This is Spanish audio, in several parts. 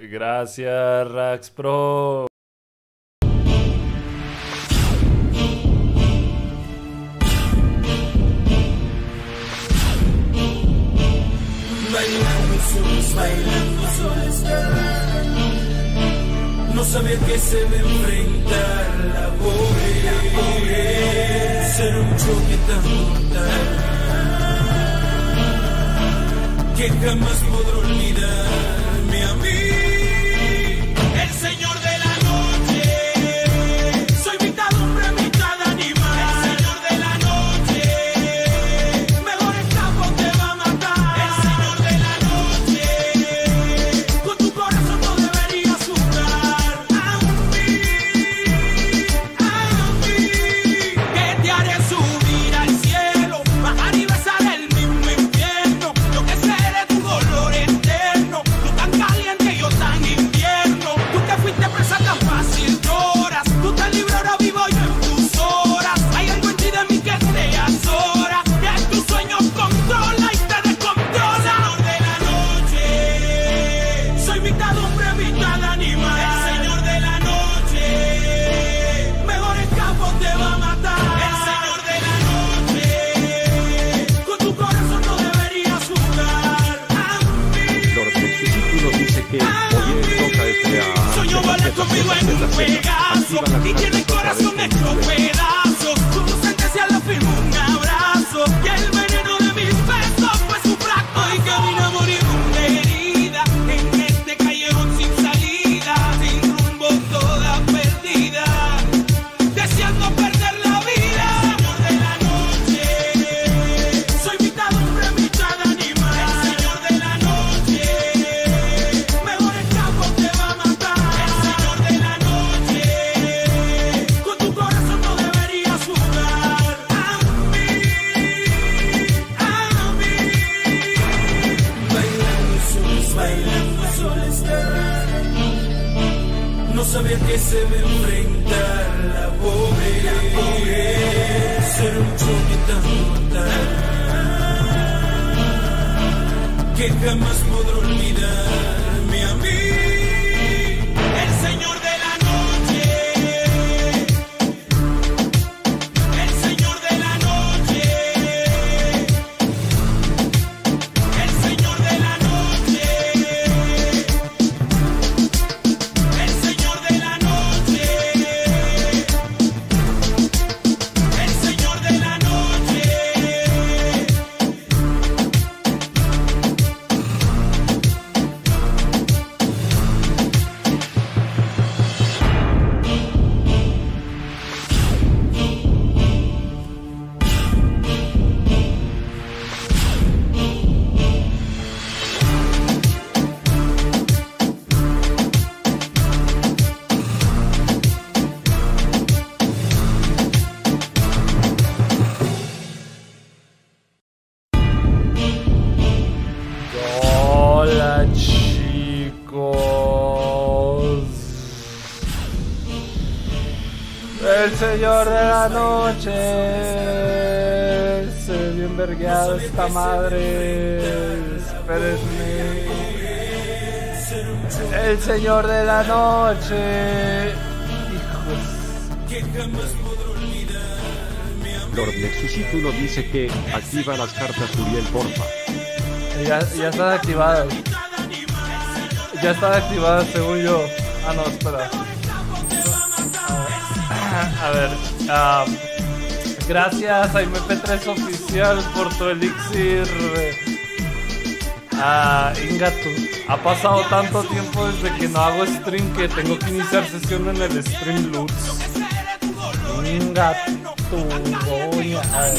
Gracias, Rax Pro. Que oye toca este a Sueño vale conmigo en un pegazo Y tiene el corazón hecho señor de la noche. Se bien vergueado esta madre. Espérenme. El señor de la noche. Hijos. Lord Título dice que activa las cartas Uriel porfa. Ya, ya están activadas. Ya están activadas según yo. Ah, no, espera. A ver. ah, gracias a MP3 Oficial por tu elixir. Ah, Ingatu. Ha pasado tanto tiempo desde que no hago stream que tengo que iniciar sesión en el stream Lutz. Ingatu. A ver.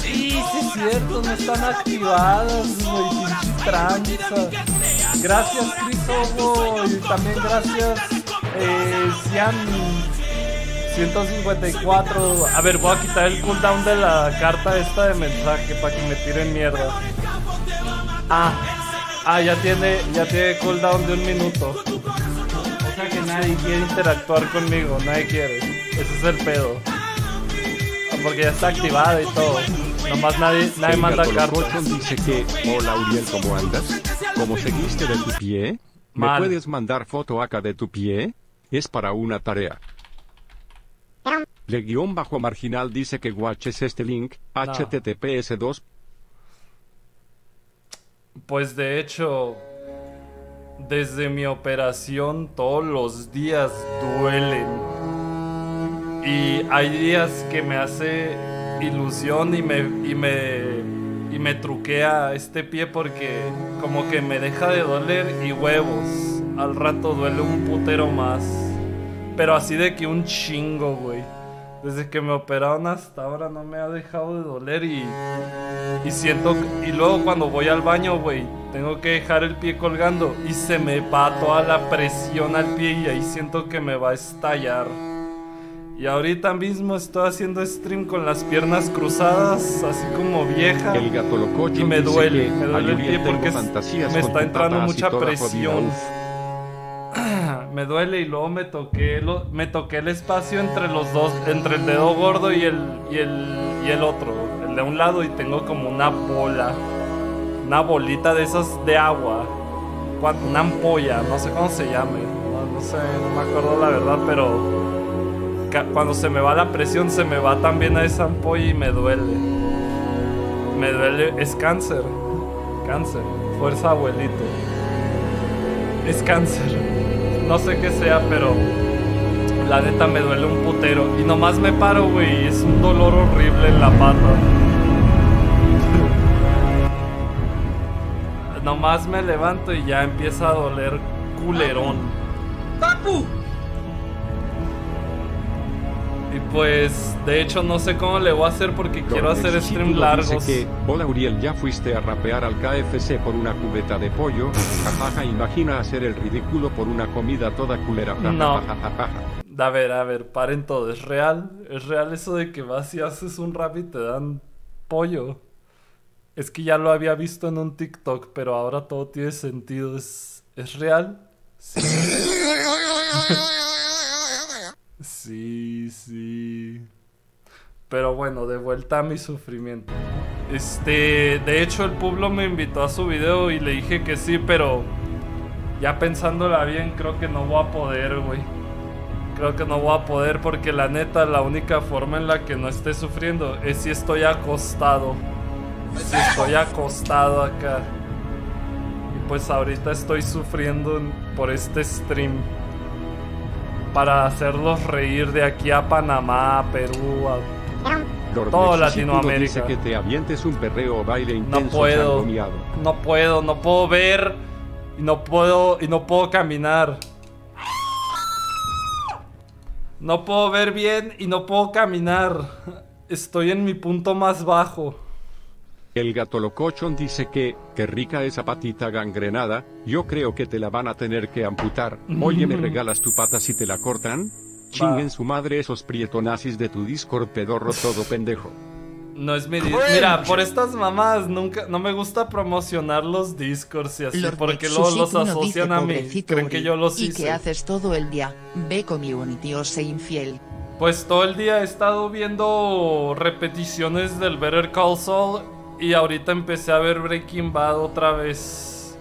Sí, sí es cierto, no están activadas, tranza. Gracias, Crisobo, y también gracias, eh, Cian 154. A ver, voy a quitar el cooldown de la carta esta de mensaje para que me tiren mierda. Ah, ah, ya tiene, ya tiene cooldown de un minuto. O sea que nadie quiere interactuar conmigo, nadie quiere. Ese es el pedo. Ah, Porque ya está activada y todo. Nomás nadie, nadie El manda cartas. Dice que hola Uriel, ¿cómo andas? ¿Cómo seguiste de tu pie? ¿Me Mal. puedes mandar foto acá de tu pie? Es para una tarea. Le guion bajo marginal dice que guaches este link, https 2 Pues de hecho, desde mi operación todos los días duelen. Y hay días que me hace ilusión y me, y me, y me truquea este pie porque como que me deja de doler y huevos. Al rato duele un putero más. Pero así de que un chingo, güey. Desde que me operaron hasta ahora no me ha dejado de doler y... Y siento... Y luego cuando voy al baño, güey, tengo que dejar el pie colgando y se me va toda la presión al pie y ahí siento que me va a estallar. Y ahorita mismo estoy haciendo stream con las piernas cruzadas, así como vieja. El gato lococho Y me duele, me duele el "Ay, pie porque me está entrando mucha presión. Uf". me duele y luego me toqué lo- me toqué el espacio entre los dos, entre el dedo gordo y el y el y el otro, el de un lado y tengo como una bola, una bolita de esas de agua, una ampolla, no sé cómo se llame, no, no sé, no me acuerdo la verdad, pero cuando se me va la presión se me va también a esa ampolla y me duele. Me duele, es cáncer. Cáncer. Fuerza abuelito. Es cáncer. No sé qué sea, pero la neta me duele un putero. Y nomás me paro, güey. Es un dolor horrible en la pata. nomás me levanto y ya empieza a doler culerón. Y pues, de hecho, no sé cómo le voy a hacer porque quiero hacer stream dice largos. que, Hola Uriel, ya fuiste a rapear al KFC por una cubeta de pollo. Jajaja, imagina hacer el ridículo por una comida toda culera. No. A ver, a ver, paren todo. ¿Es real? ¿Es real eso de que vas y haces un rap y te dan pollo? Es que ya lo había visto en un TikTok, pero ahora todo tiene sentido. ¿Es, ¿es real? Sí. sí, sí. Pero bueno, de vuelta a mi sufrimiento. Este, de hecho el pueblo me invitó a su video y le dije que sí, pero ya pensándola bien, creo que no voy a poder, güey. Creo que no voy a poder porque la neta, la única forma en la que no esté sufriendo es si estoy acostado. Si estoy acostado acá. Y pues ahorita estoy sufriendo en- por este stream. Para hacerlos reír de aquí a Panamá, a Perú, a Lord Todo Latinoamérica. Dice que te avientes un perreo o baile No puedo. No puedo, no puedo ver y no puedo y no puedo caminar. No puedo ver bien y no puedo caminar. Estoy en mi punto más bajo. El gato locochón dice que, qué rica esa patita gangrenada, yo creo que te la van a tener que amputar. Oye, ¿me regalas tu pata si te la cortan? Chinguen su madre esos prietonazis de tu Discord pedorro todo pendejo. No es mi Mira, por estas mamás nunca no me gusta promocionar los discords y así Lord porque luego los asocian dice, a mí. "Pobrecito Creen que yo los ¿Y hice. qué haces todo el día? Ve community o sé infiel. Pues todo el día he estado viendo repeticiones del Better Call Saul y ahorita empecé a ver Breaking Bad otra vez.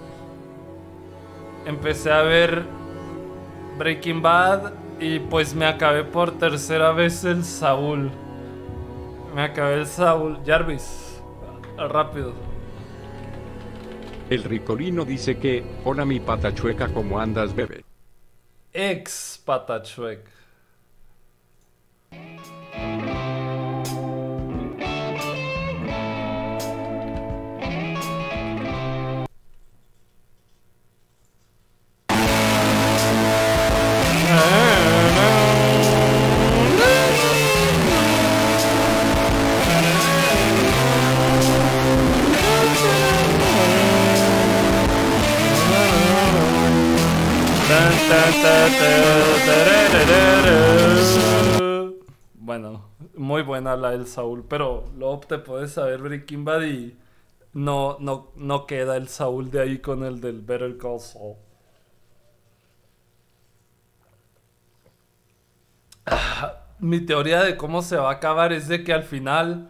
Empecé a ver Breaking Bad y pues me acabé por tercera vez el Saúl. Me acabé el Saúl. Jarvis, rápido. El ricolino dice que, hola mi pata chueca, ¿cómo andas, bebé? Ex Patachuec. Bueno, muy buena la del Saúl, pero luego te puedes saber Breaking Bad y no, no, no queda el Saúl de ahí con el del Better Call Saul. Ah, Mi teoría de cómo se va a acabar es de que al final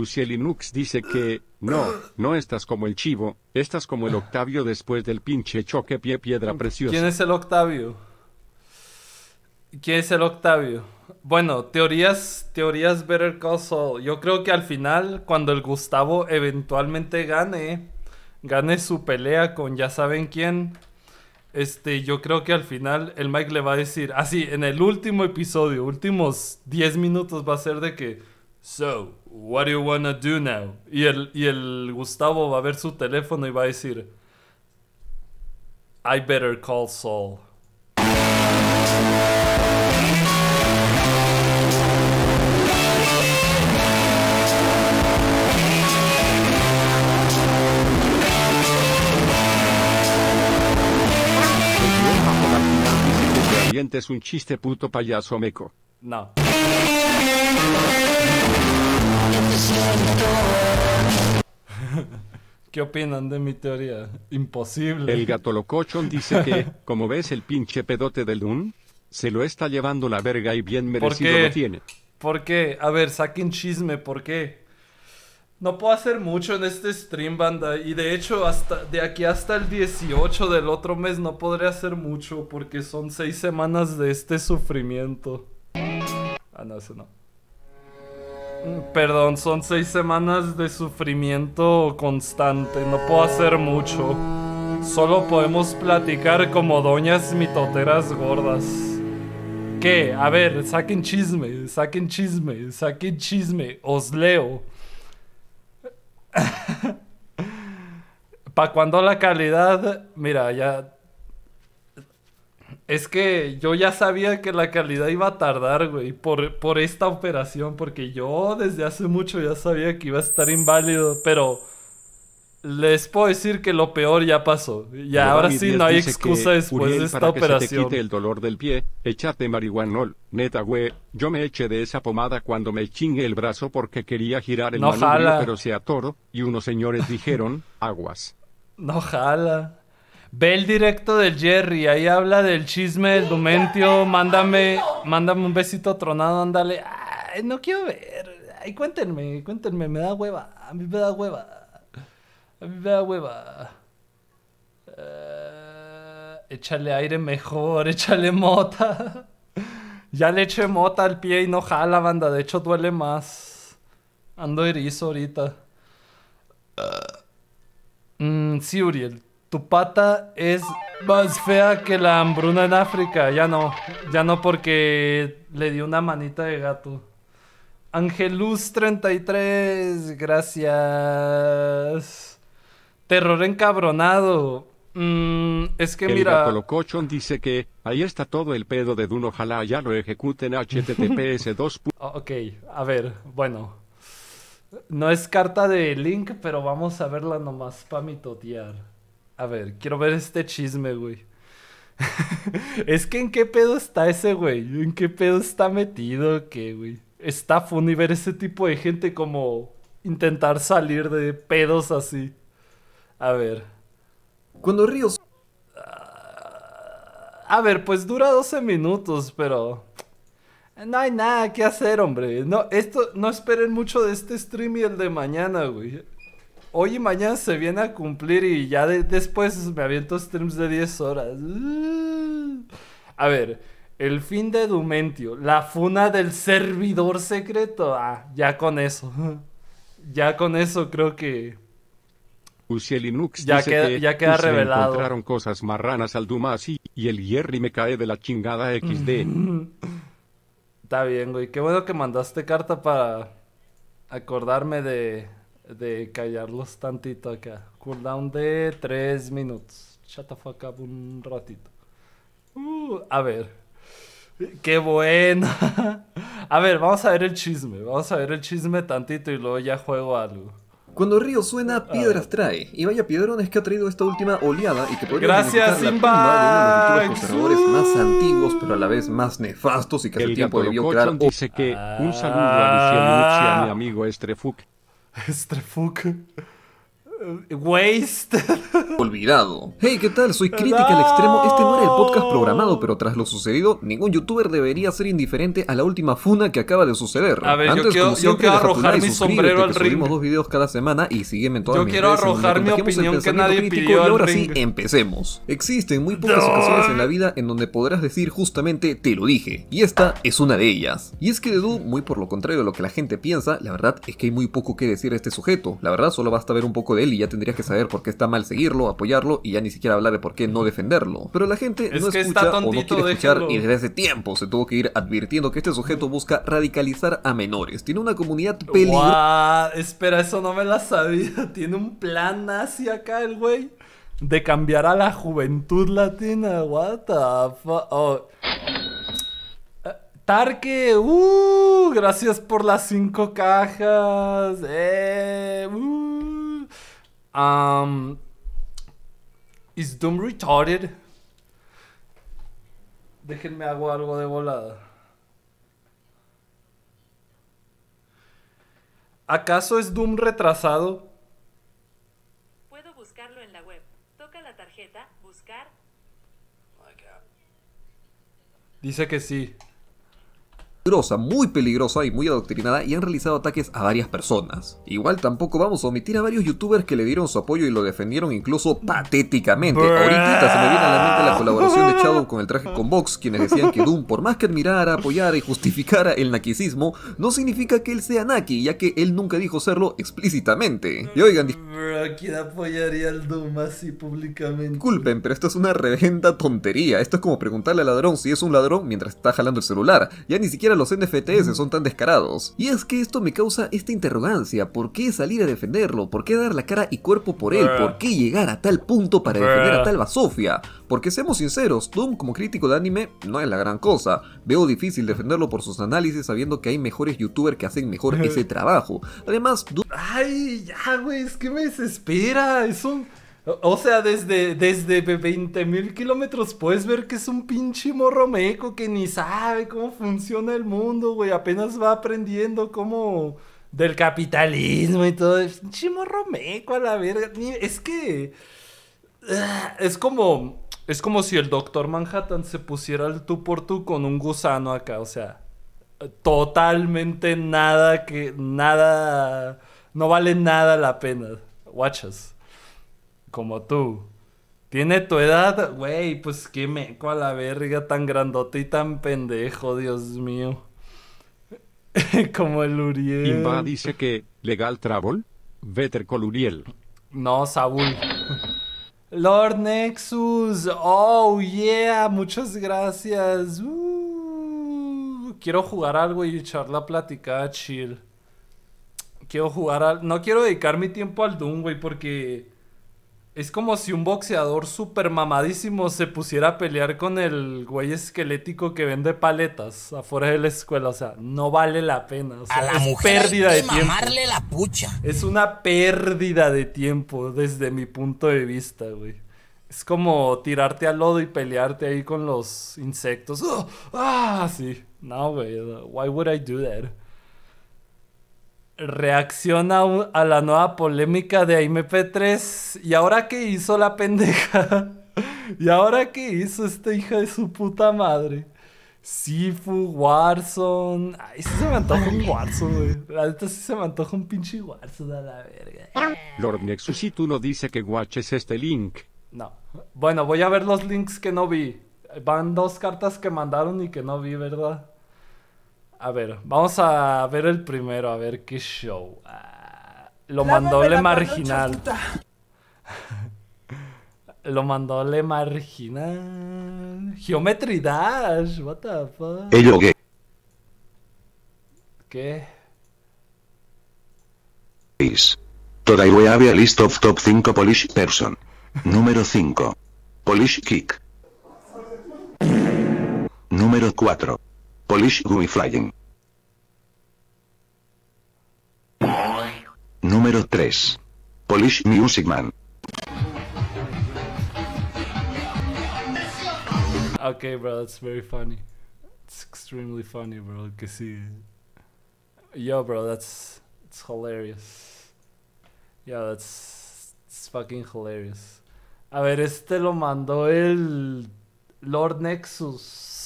Ucielinux dice que, no, no estás como el chivo, estás como el Octavio después del pinche choque pie piedra preciosa. ¿Quién es el Octavio? ¿Quién es el Octavio? Bueno, teorías, teorías Better Call Saul. Yo creo que al final, cuando el Gustavo eventualmente gane, gane su pelea con ya saben quién, este, yo creo que al final el Mike le va a decir, así, en el último episodio, últimos 10 minutos va a ser de que, so, what do you wanna do now? Y el, y el Gustavo va a ver su teléfono y va a decir, I better call Saul. es un chiste puto payaso meco. No. ¿Qué opinan de mi teoría? Imposible. El gato locochón dice que, como ves el pinche pedote del Dun, se lo está llevando la verga y bien merecido lo tiene. ¿Por qué? A ver, saquen chisme, ¿por qué? No puedo hacer mucho en este stream, banda. Y de hecho, hasta de aquí hasta el 18 del otro mes no podré hacer mucho porque son seis semanas de este sufrimiento. Ah, no, eso no. Perdón, son seis semanas de sufrimiento constante. No puedo hacer mucho. Solo podemos platicar como doñas mitoteras gordas. ¿Qué? A ver, saquen chisme, saquen chisme, saquen chisme. Os leo. ¿Para cuando la calidad? Mira, ya. Es que yo ya sabía que la calidad iba a tardar, güey, por, por esta operación, porque yo desde hace mucho ya sabía que iba a estar inválido, pero les puedo decir que lo peor ya pasó. Ya ahora Giovanni sí no hay excusa después Uriel, de esta para que se te operación. quite el dolor del pie, échate marihuanol. Neta, güey, yo me eché de esa pomada cuando me chingué el brazo porque quería girar el No manubrio, jala. pero se atoró, y unos señores dijeron, aguas. No jala. Ve el directo del Jerry, ahí habla del chisme del Dumentio. Mándame, mándame un besito tronado, ándale. Ay, no quiero ver. Ay, cuéntenme, cuéntenme, me da hueva. A mí me da hueva. A mí me da hueva. Eh, échale aire mejor, échale mota. ya le eché mota al pie y no jala, banda. De hecho, duele más. Ando erizo ahorita. Mm, sí, Uriel. Tu pata es más fea que la hambruna en África. Ya no. Ya no porque le di una manita de gato. Angelus 33. Gracias. Terror encabronado. Mm, es que el mira. locochón dice que, ahí está todo el pedo de Dun, ojalá ya lo ejecuten https 2. Oh, Ok, a ver, bueno. No es carta de Link, pero vamos a verla nomás para mitotear. A ver, quiero ver este chisme, güey. es que en qué pedo está ese güey. ¿En qué pedo está metido? ¿Qué, güey? Está funny ver ese tipo de gente como intentar salir de pedos así. A ver. Cuando Ríos A ver, pues dura 12 minutos, pero... No hay nada que hacer, hombre. No, esto, no esperen mucho de este stream y el de mañana, güey. Hoy y mañana se viene a cumplir y ya de- después me aviento streams de 10 horas. A ver, el fin de Dumentio, la funa del servidor secreto. Ah, ya con eso. Ya con eso creo que... Ucielinux Ya dice queda- que ya queda "Pues se revelado". encontraron cosas marranas al Dumasi, y el Jerry me cae de la chingada XD. Está bien, güey. Qué bueno que mandaste carta para acordarme de, de callarlos tantito acá. Cooldown de 3 minutos. Shut the fuck up un ratito. Uh, a ver. Qué bueno. a ver, vamos a ver el chisme. Vamos a ver el chisme tantito y luego ya juego algo. Cuando Río suena, piedras trae. Y vaya piedrones que ha traído esta última oleada y que podría Gracias, de uno de los Simba. conservadores más antiguos, pero a la vez más nefastos y que hace El tiempo debió crear. dice que, un saludo a y a mi amigo Estrefuk. Estrefuk. Waste. olvidado. Hey, ¿qué tal? Soy Crítica al Extremo. Este no era el podcast programado, pero tras lo sucedido, ningún youtuber debería ser indiferente a la última funa que acaba de suceder. A ver, yo Antes, quiero- como yo quiero deja tu arrojar mi sombrero al subimos ring. dos videos cada semana y sígueme en todas Yo mis quiero redes arrojar mi opinión que nadie pidió Y ahora ring. sí, empecemos. Existen muy pocas No. ocasiones en la vida en donde podrás decir justamente te lo dije. Y esta es una de ellas. Y es que de Du, muy por lo contrario de lo que la gente piensa, la verdad es que hay muy poco que decir a este sujeto. La verdad solo basta ver un poco de él y ya tendrías que saber por qué está mal seguirlo, apoyarlo y ya ni siquiera hablar de por qué no defenderlo. Pero la gente Es no que escucha está o no tontito, quiere escuchar y desde hace tiempo se tuvo que ir advirtiendo que este sujeto busca radicalizar a menores. Tiene una comunidad peligrosa. What? Espera, eso no me la sabía. Tiene un plan nazi acá el güey. De cambiar a la juventud latina. What the fuck. Oh. Eh, Tarque, uh, gracias por las cinco cajas. Eh, uh. Um, is Doom retarded? Déjenme hago algo de volada. ¿Acaso es Doom retrasado? Puedo buscarlo en la web. Toca la tarjeta, buscar. Dice que sí. Peligrosa, muy peligrosa y muy adoctrinada y han realizado ataques a varias personas. Igual tampoco vamos a omitir a varios youtubers que le dieron su apoyo y lo defendieron incluso patéticamente. Ahorita se me viene a la mente la colaboración de Shadow con el traje con Vox, quienes decían que Doom, por más que admirara, apoyara y justificara el naquismo, no significa que él sea naki, ya que él nunca dijo serlo explícitamente. Y oigan, Bro, ¿quién apoyaría al Doom así públicamente? Disculpen, pero esto es una reventa tontería. Esto es como preguntarle al ladrón si es un ladrón mientras está jalando el celular. Ya ni siquiera los NFTs son tan descarados. Y es que esto me causa esta interrogancia. ¿Por qué salir a defenderlo? ¿Por qué dar la cara y cuerpo por él? ¿Por qué llegar a tal punto para defender a tal basofia? Porque seamos sinceros, Doom como crítico de anime no es la gran cosa. Veo difícil defenderlo por sus análisis sabiendo que hay mejores youtubers que hacen mejor ese trabajo. Además, Doom Ay, ya, güey, es que me desespera. Es un. O sea, desde, desde 20 mil kilómetros puedes ver que es un pinche morro meco que ni sabe cómo funciona el mundo, güey. Apenas va aprendiendo cómo. del capitalismo y todo. Pinche morro a la verga. Es que. ah, Es como. Es como si el Doctor Manhattan se pusiera el tú por tú con un gusano acá, o sea. Totalmente nada que. Nada. No vale nada la pena. Watchas. Como tú. Tiene tu edad, güey, pues qué meco a la verga, tan grandote y tan pendejo, Dios mío. Como el Uriel. Imba dice que, legal travel, Veter Coluriel. No, Saúl. Lord Nexus. Oh, yeah. Muchas gracias. Uh, quiero jugar algo y echar la platicada chill. Quiero jugar al... No quiero dedicar mi tiempo al Doom, güey, porque... Es como si un boxeador super mamadísimo se pusiera a pelear con el güey esquelético que vende paletas afuera de la escuela. O sea, no vale la pena. O sea, A la es mujer pérdida hay de tiempo. mamarle la pucha. Es una pérdida de tiempo desde mi punto de vista, güey. Es como tirarte al lodo y pelearte ahí con los insectos. ¡Oh! ¡Ah! Sí. No, güey. Why would I do that? Reacciona a la nueva polémica de MP3. ¿Y ahora qué hizo la pendeja? ¿Y ahora qué hizo esta hija de su puta madre? Sifu, Warzone. Ay, sí se me antoja un Warzone, güey. La neta sí se me antoja un pinche Warzone a la verga. Lord Nexus y tú no dice que guaches este link. No. Bueno, voy a ver los links que no vi. Van dos cartas que mandaron y que no vi, ¿verdad? A ver, vamos a ver el primero, a ver qué show. Ah, lo mandó Le Marginal. lo mandó Le Marginal. Geometry Dash, what the fuck. Ello gay. ¿Qué? Is. Today we have a list of top 5 Polish person. Número 5. Polish Kick. Número 4. Polish Gui Flying. Número 3. Polish Music Man. Okay, bro, that's very funny. It's extremely funny, bro. Que sí. Yo, bro, that's it's hilarious. Yeah, that's It's fucking hilarious. A ver, este lo mandó el Lord Nexus.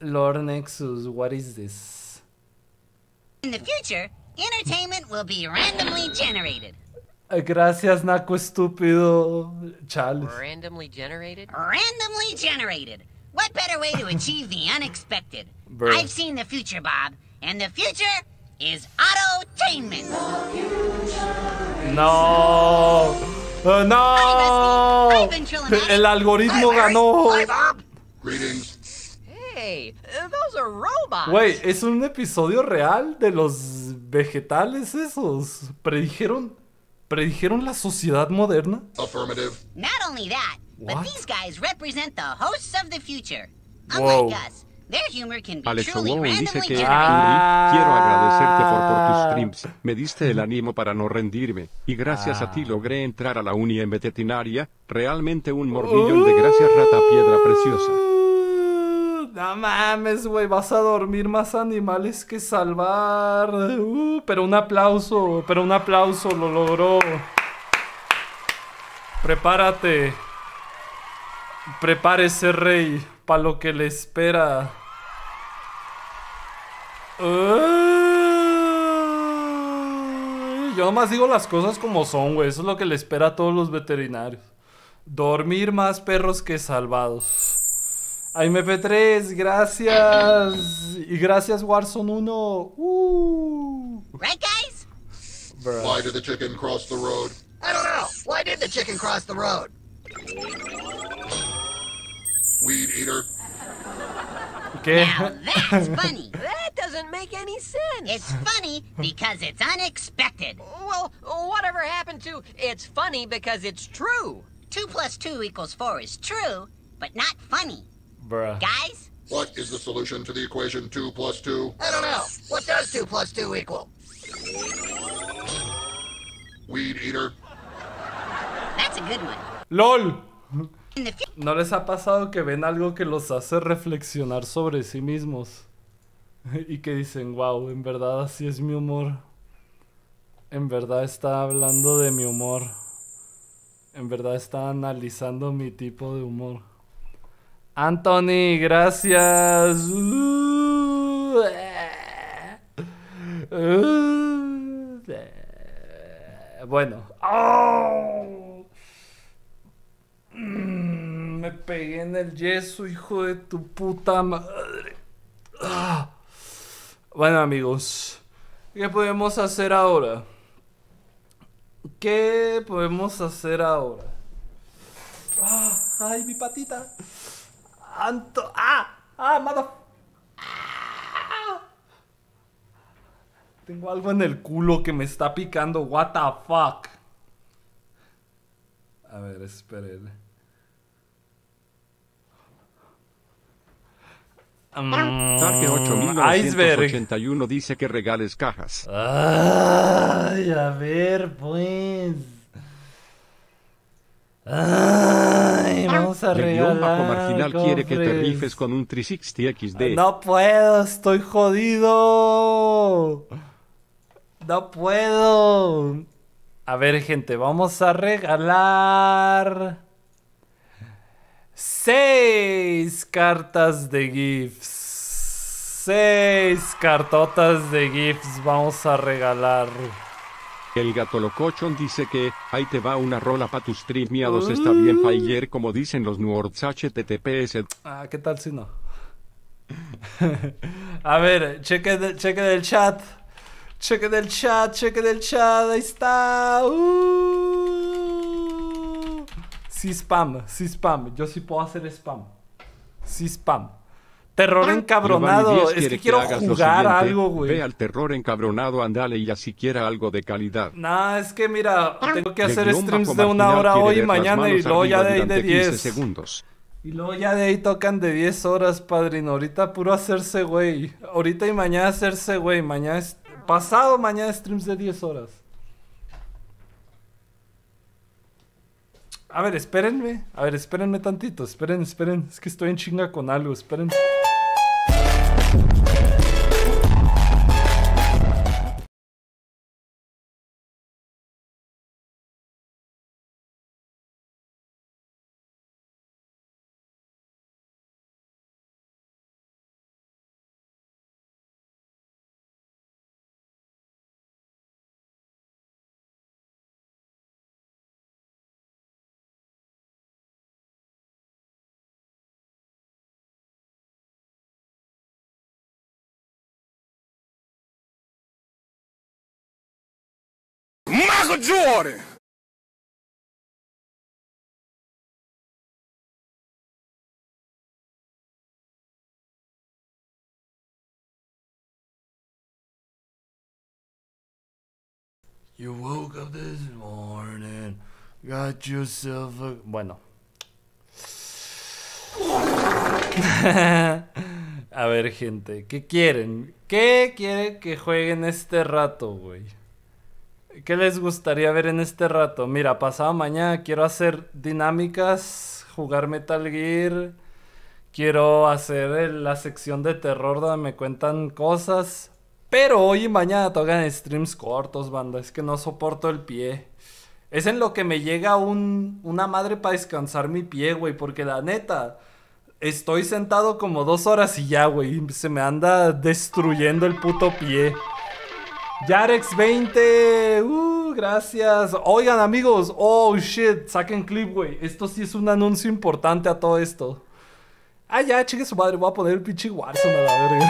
Lord Nexus, what is this? In the future, entertainment will be randomly generated. Eh, Gracias, Naco estúpido. Chales. Randomly generated? Randomly generated. What better way to achieve the unexpected? Bruh. I've seen the future, Bob, and the future is autotainment. No. Eh, no. I've been. El algoritmo ganó. Hey, those are robots. Güey, es un episodio real de los vegetales esos. Predijeron, predijeron la sociedad moderna. Not only that, but What? these guys represent the hosts of the future. Whoa. Unlike us, their humor can be Alex truly Wow dice que. Ah. Quiero agradecerte por, por tus streams. Me diste el ánimo para no rendirme. Y gracias a ti Ah. logré entrar a la uni en veterinaria. Realmente un mormillón de gracias rata piedra preciosa. No mames, güey, vas a dormir más animales que salvar. Uh, pero un aplauso, pero un aplauso, lo logró. Prepárate. Prepárese, rey, para lo que le espera. Yo nomás digo las cosas como son, güey. Eso es lo que le espera a todos los veterinarios. Dormir más perros que salvados. Ay, MP3, gracias. Y gracias, Warzone 1. Uh. Right, guys? Why did the chicken cross the road? I don't know. Why did the chicken cross the road? Weed eater. ¿Qué? Now that's funny. That doesn't make any sense. It's funny because it's unexpected. Well, whatever happened to it's funny because it's true? Two plus two equals four is true, but not funny. Bruh. Guys, What is the solution to the equation 2 plus 2? I don't know. What does 2 plus 2 equal? Weed eater. that's a good one. ¡LOL! ¿No les ha pasado que ven algo que los hace reflexionar sobre sí mismos? Y que dicen, wow, en verdad así es mi humor. En verdad está hablando de mi humor. En verdad está analizando mi tipo de humor. Anthony, gracias. Bueno. Me pegué en el yeso, hijo de tu puta madre. Bueno, amigos, ¿qué podemos hacer ahora? ¿Qué podemos hacer ahora? Ah, ¡Ay, mi patita! ¡Anto! ¡Ah! ¡Ah, mother... Ah. Tengo algo en el culo que me está picando. What the fuck? A ver, esperen. Tarque Iceberg. 8981 dice que regales cajas. Ay, a ver, pues. Ay, vamos a regalar. bajo marginal quiere que te cofres. rifes con un 360 XD. No puedo, estoy jodido. No puedo. A ver, gente, vamos a regalar seis cartas de GIFs. Seis cartotas de GIFs vamos a regalar. El gato locochón dice que, ahí te va una rola pa' tus stream miados está bien fire como dicen los nerds https. Ah, ¿qué tal si no? A ver, cheque, de- cheque del chat. Cheque del chat, cheque del chat. Ahí está. Uh. Sí, spam, sí, spam. Yo sí puedo hacer spam. Sí, spam. Terror encabronado. Giovanni Es que quiero jugar algo, güey. Ve al terror encabronado, andale y así quiera algo de calidad. Nah, es que mira, tengo que hacer streams de una hora hoy y mañana y luego ya de ahí de durante 15 10. segundos. Y luego ya de ahí tocan de 10 horas, padrino. Ahorita puro hacerse güey. Ahorita y mañana hacerse güey. Mañana es... Pasado mañana streams de 10 horas. A ver, espérenme. A ver, espérenme tantito. Esperen, esperen. Es que estoy en chinga con algo. Esperen. Michael Jordan. You woke up this morning, got yourself a... Bueno. a ver, gente, ¿qué quieren? ¿Qué quieren que jueguen este rato, güey? ¿Qué les gustaría ver en este rato? Mira, pasado mañana quiero hacer dinámicas, jugar Metal Gear. Quiero hacer la sección de terror donde me cuentan cosas. Pero hoy y mañana tocan streams cortos, banda. Es que no soporto el pie. Es en lo que me llega un, una madre para descansar mi pie, güey. Porque la neta, estoy sentado como dos horas y ya, güey. Se me anda destruyendo el puto pie. Yarex20, uh, gracias. Oigan, amigos, oh shit, saquen clip, güey. Esto sí es un anuncio importante a todo esto. Ah, ya, chingue su madre, voy a poner el pinche Warzone a la verga.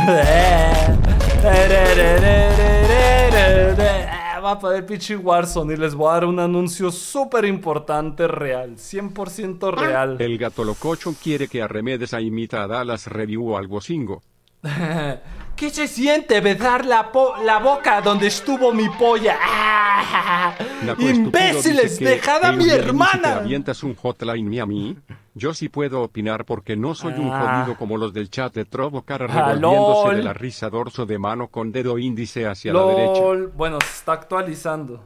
Voy a poner el pinche Warzone y les voy a dar un anuncio súper importante, real, 100% real. El gato lococho quiere que arremedes a imita a Dallas Review o algo singo. ¿Qué se siente besar la, po- la boca donde estuvo mi polla? ¡Ah! ¡Imbéciles! ¡Dejad a "Hey, mi Uriel, ¿y si te hermana! avientas un hotline mí? Yo sí puedo opinar porque no soy un Ah. jodido como los del chat de Trovo cara Ah, revolviéndose lol. de la risa dorso de mano con dedo índice hacia la derecha. LOL. Bueno, se está actualizando.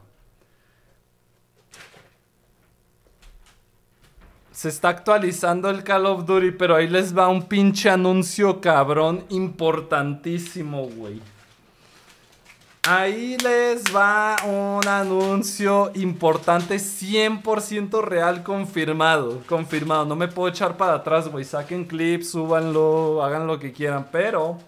Se está actualizando el Call of Duty, pero ahí les va un pinche anuncio cabrón importantísimo, güey. Ahí les va un anuncio importante 100% real confirmado. Confirmado. No me puedo echar para atrás, güey. Saquen clips, súbanlo, hagan lo que quieran. Pero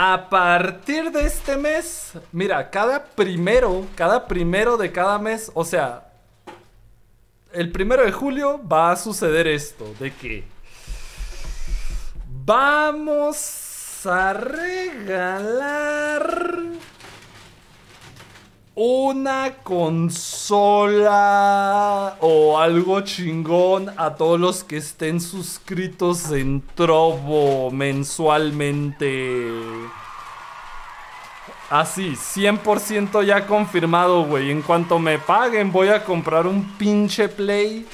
A partir de este mes, mira, cada primero, cada primero de cada mes, o sea, el primero de julio va a suceder esto, de que vamos a regalar una consola o algo chingón a todos los que estén suscritos en Trovo mensualmente. Así, 100% ya confirmado, güey. En cuanto me paguen, voy a comprar un pinche Play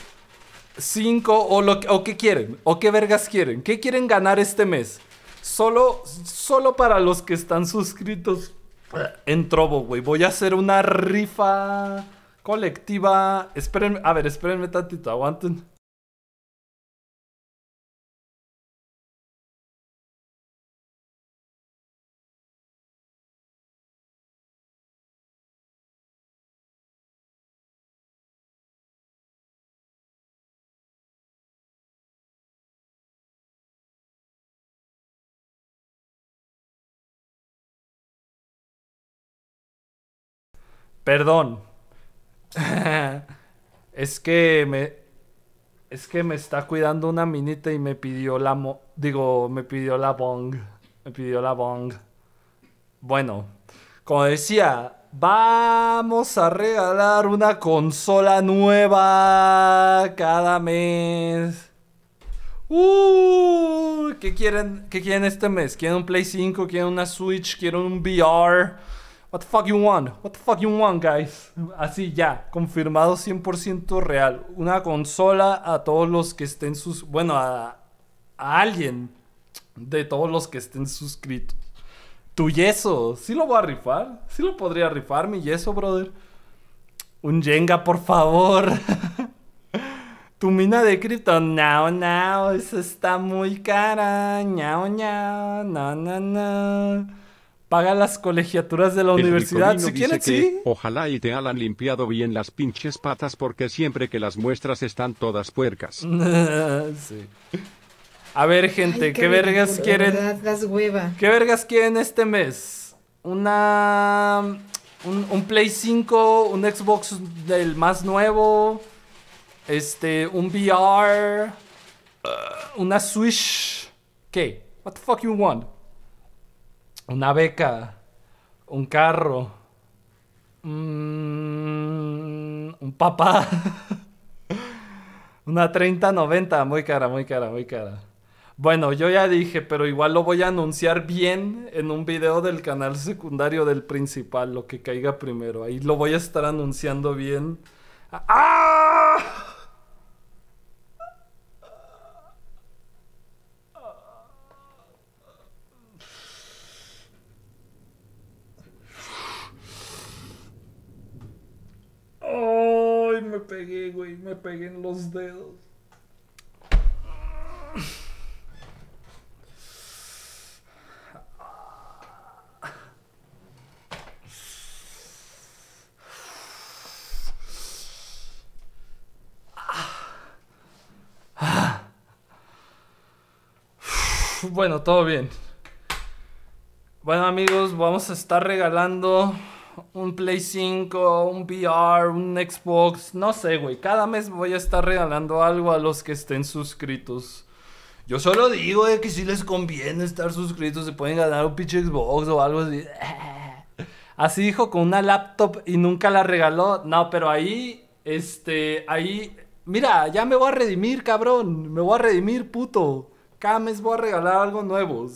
5 o lo que, o qué quieren, o qué vergas quieren. ¿Qué quieren ganar este mes? Solo, solo para los que están suscritos en Trovo, güey. Voy a hacer una rifa colectiva. Esperen, a ver, espérenme tantito, aguanten. Perdón. es que me. Es que me está cuidando una minita y me pidió la mo- Digo, me pidió la bong. Me pidió la bong. Bueno, como decía, vamos a regalar una consola nueva cada mes. Uh, ¿qué quieren, ¿Qué quieren este mes? ¿Quieren un Play 5? ¿Quieren una Switch? ¿Quieren un VR? What the fuck you want? What the fuck you want, guys? Así ya, confirmado 100% real. Una consola a todos los que estén sus... Bueno, a, a alguien de todos los que estén suscritos. Tu yeso, ¿sí lo voy a rifar? ¿Sí lo podría rifar mi yeso, brother? Un Jenga, por favor. Tu mina de cripto, no, no, eso está muy cara. no, no, no. Paga las colegiaturas de la El universidad. Si quieren, sí. Ojalá y te hayan limpiado bien las pinches patas porque siempre que las muestras están todas puercas. sí. A ver, gente, Ay, ¿qué, vergas quieren? de verdad, das hueva. ¿Qué vergas quieren este mes? Una. Un, un Play 5, un Xbox del más nuevo. Este, un VR. uh, una Switch. ¿Qué? What the fuck you want? Una beca. Un carro. Mm, un papá. Una 3090. Muy cara, muy cara, muy cara. Bueno, yo ya dije, pero igual lo voy a anunciar bien en un video del canal secundario del principal, lo que caiga primero. Ahí lo voy a estar anunciando bien. ¡Ah! ¡Ay! Me pegué, güey. Me pegué en los dedos. Bueno, todo bien. Bueno amigos, vamos a estar regalando un Play 5, un VR, un Xbox, no sé, güey. Cada mes voy a estar regalando algo a los que estén suscritos. Yo solo digo de que si les conviene estar suscritos, se pueden ganar un pinche Xbox o algo así. Así dijo con una laptop y nunca la regaló. No, pero ahí, este, ahí, mira, ya me voy a redimir, cabrón. Me voy a redimir, puto. Cada mes voy a regalar algo nuevo.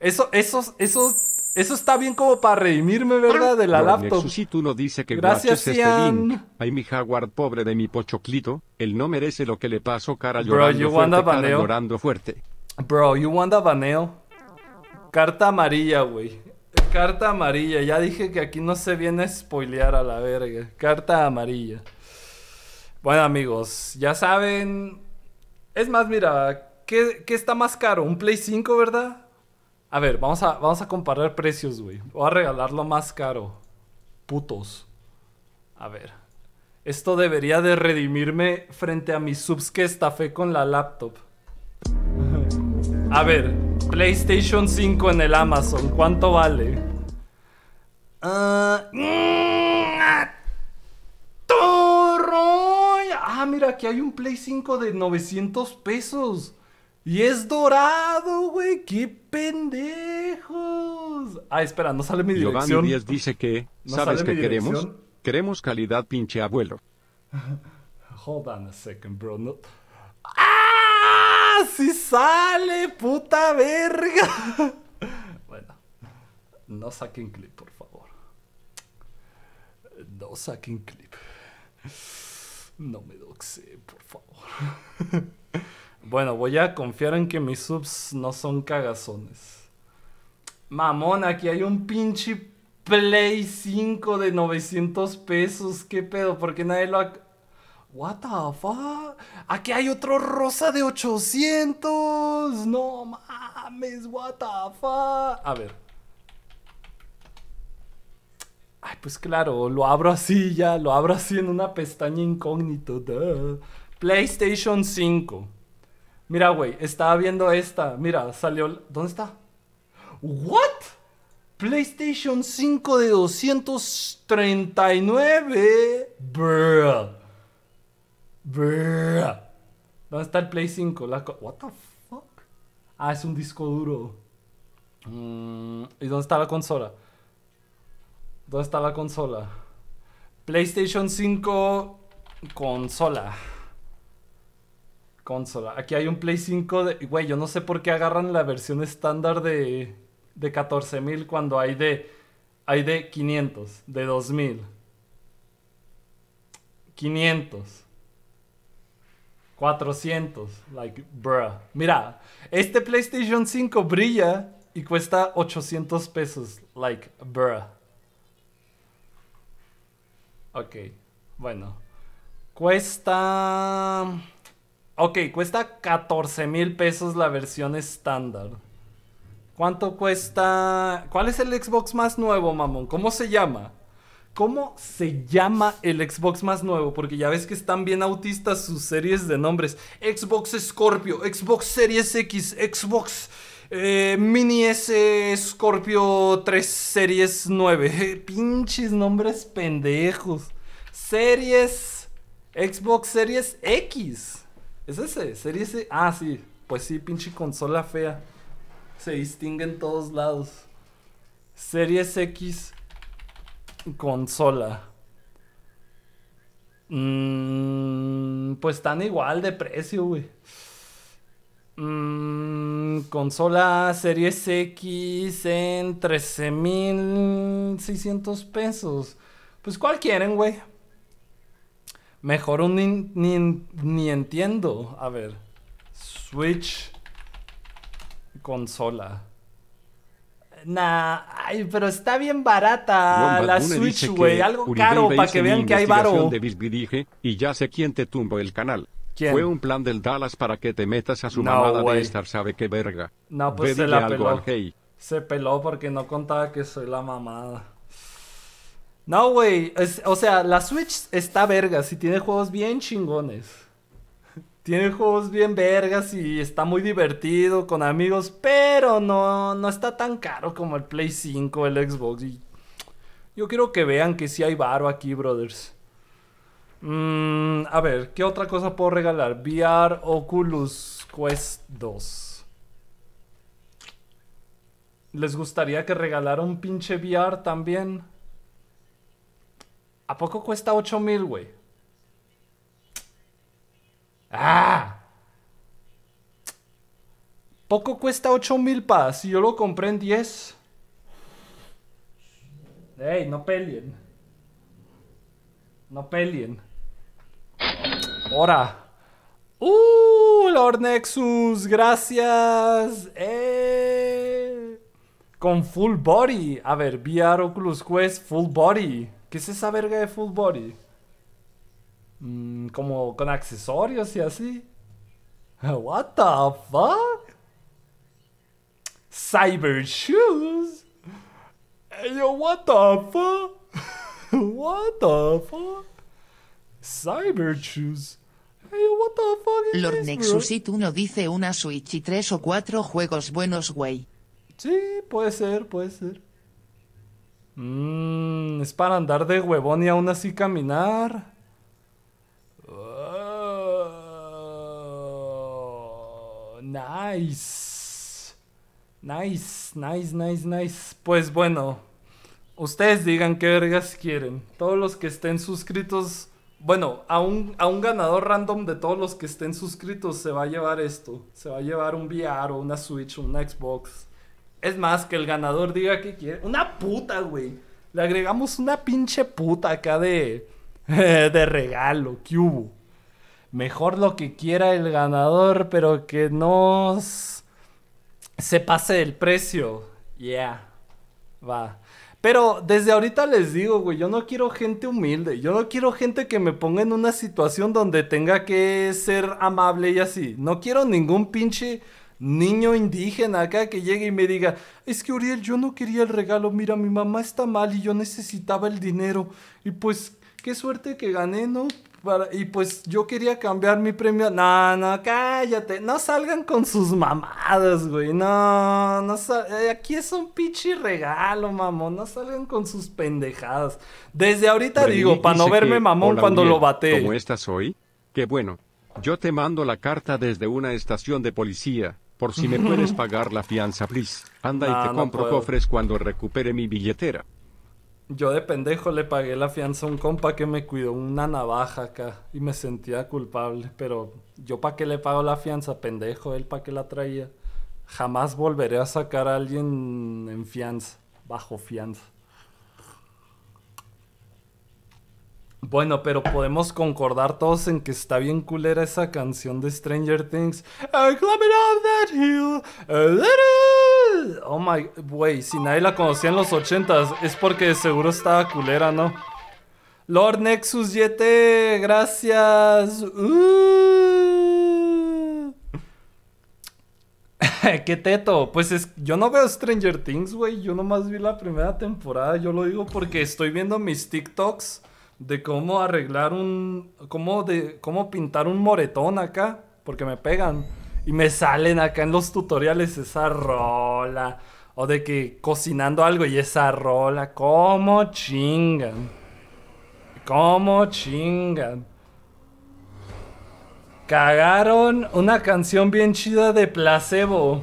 Eso, eso, eso, eso está bien como para redimirme, ¿verdad? De la Bro, laptop. Dice que Gracias, guaches Ian. este link. Ay, mi jaguar pobre de mi pochoclito, él no merece lo que le pasó cara Bro, llorando you fuerte, cara baneo? llorando fuerte. Bro, you want a baneo? Carta amarilla, güey. Carta amarilla. Ya dije que aquí no se viene a spoilear a la verga. Carta amarilla. Bueno, amigos, ya saben. Es más, mira, ¿qué, qué está más caro? ¿Un Play 5, verdad? A ver, vamos a, vamos a comparar precios, güey. Voy a regalarlo más caro. Putos. A ver. Esto debería de redimirme frente a mis subs que estafé con la laptop. A ver, PlayStation 5 en el Amazon, ¿cuánto vale? ¡Torroy! Ah, mira, aquí hay un Play 5 de 900 pesos. Y es dorado, güey. ¡Qué pendejos! Ah, espera, no sale mi Giovanni dirección. Díaz dice que, ¿No ¿sabes qué queremos? Queremos calidad pinche abuelo. Hold on a second, bro. No... ¡Ah! ¡Sí sale! ¡Puta verga! bueno, no saquen clip, por favor. No saquen clip. No me doxe, por favor. bueno, voy a confiar en que mis subs no son cagazones. Mamón, aquí hay un pinche Play 5 de 900 pesos. ¿Qué pedo? ¿Por qué nadie lo ha... What the fuck? Aquí hay otro rosa de 800. No mames, what the fuck. A ver. Ay, pues claro, lo abro así ya, lo abro así en una pestaña incógnito. PlayStation 5. Mira, güey, estaba viendo esta. Mira, salió. ¿Dónde está? ¿What? PlayStation 5 de 239. Bruh. Bruh. ¿Dónde está el Play 5? La co- What the fuck? Ah, es un disco duro. Mm, ¿Y dónde está la consola? ¿Dónde está la consola? PlayStation 5 consola. Consola. Aquí hay un Play 5 de... Güey, yo no sé por qué agarran la versión estándar de, de 14.000 cuando hay de... Hay de 500, de 2000. 500. 400. Like, bruh. Mira, este PlayStation 5 brilla y cuesta 800 pesos. Like, bruh. Ok, bueno. Cuesta... Ok, cuesta 14 mil pesos la versión estándar. ¿Cuánto cuesta? ¿Cuál es el Xbox más nuevo, mamón? ¿Cómo se llama? ¿Cómo se llama el Xbox más nuevo? Porque ya ves que están bien autistas sus series de nombres. Xbox Scorpio, Xbox Series X, Xbox eh, Mini S Scorpio 3 Series 9. Pinches nombres pendejos. Series Xbox Series X. ¿Es ese? Series E- Ah, sí. Pues sí, pinche consola fea. Se distingue en todos lados. Series X. consola. Mm, pues están igual de precio, güey. Mm, consola Series X en 13.600 pesos. Pues ¿cuál quieren, güey? Mejor un nin- nin- ni entiendo. A ver. Switch. Consola. Nah, ay, pero está bien barata la Switch, güey. Algo Uribe caro para que vean que hay varo. de dije, y ya sé quién te tumbó el canal. ¿Quién? Fue un plan del Dallas para que te metas a su No, mamada de estar sabe qué verga. No, pues Ve se la peló. al hey. Se peló porque no contaba que soy la mamada. No, güey. O sea, la Switch está vergas y tiene juegos bien chingones. Tiene juegos bien vergas y está muy divertido con amigos, pero no, no está tan caro como el Play 5, el Xbox. Y yo quiero que vean que sí hay varo aquí, brothers. Mm, a ver, ¿qué otra cosa puedo regalar? VR Oculus Quest 2. ¿Les gustaría que regalara un pinche VR también? ¿A poco cuesta 8 mil, güey? ¡Ah! Poco cuesta 8 mil, pa. Si yo lo compré en 10. Ey, no peleen. No peleen. Ahora. ¡Uh! Lord Nexus, gracias. ¡Eh! Con full body. A ver, VR Oculus Quest full body. ¿Qué es esa verga de full body? Mm, como con accesorios y así. What the fuck? Cyber shoes. Yo, what the fuck? what the fuck? Cyber shoes. Hey, yo, what the fuck is Lord this, bro? Nexusit 1 dice una Switch y tres o cuatro juegos buenos, güey. Sí, puede ser, puede ser. Mmm, es para andar de huevón y aún así caminar. Oh, nice. Nice, nice, nice, nice. Pues bueno, ustedes digan qué vergas quieren. Todos los que estén suscritos, bueno, a un, a un ganador random de todos los que estén suscritos se va a llevar esto. Se va a llevar un VR o una Switch o una Xbox. Es más, que el ganador diga que quiere. Una puta, güey. Le agregamos una pinche puta acá de. de regalo. ¿Qué hubo? Mejor lo que quiera el ganador, pero que no se pase del precio. Yeah. Va. Pero desde ahorita les digo, güey, yo no quiero gente humilde. Yo no quiero gente que me ponga en una situación donde tenga que ser amable y así. No quiero ningún pinche niño indígena acá que llegue y me diga, es que Uriel, yo no quería el regalo, mira, mi mamá está mal y yo necesitaba el dinero. Y pues, qué suerte que gané, ¿no? Para- y pues yo quería cambiar mi premio. No, no, cállate. No salgan con sus mamadas, güey. No, no sal- eh, Aquí es un pinche regalo, mamón. No salgan con sus pendejadas. Desde ahorita digo, para no verme que, mamón "Hola, cuando Uriel, lo bate. ¿Cómo estás hoy? Qué bueno. Yo te mando la carta desde una estación de policía. Por si me puedes pagar la fianza, please. Anda y te compro cofres cuando recupere mi billetera. Yo de pendejo le pagué la fianza a un compa que me cuidó una navaja acá y me sentía culpable. Pero yo para qué le pago la fianza, pendejo, él para qué la traía. Jamás volveré a sacar a alguien en fianza, bajo fianza. Bueno, pero podemos concordar todos en que está bien culera esa canción de Stranger Things. I'm climbing up that hill. Oh my, güey, si nadie la conocía en los ochentas, es porque seguro estaba culera, ¿no? Lord Nexus YT, gracias. Uh. Qué teto. Pues es, yo no veo Stranger Things, güey. Yo nomás vi la primera temporada. Yo lo digo porque estoy viendo mis TikToks de cómo arreglar un. cómo, de, cómo pintar un moretón acá. Porque me pegan. Y me salen acá en los tutoriales esa rola. O de que cocinando algo y esa rola. ¿Cómo chingan? ¿Cómo chingan? Cagaron una canción bien chida de Placebo.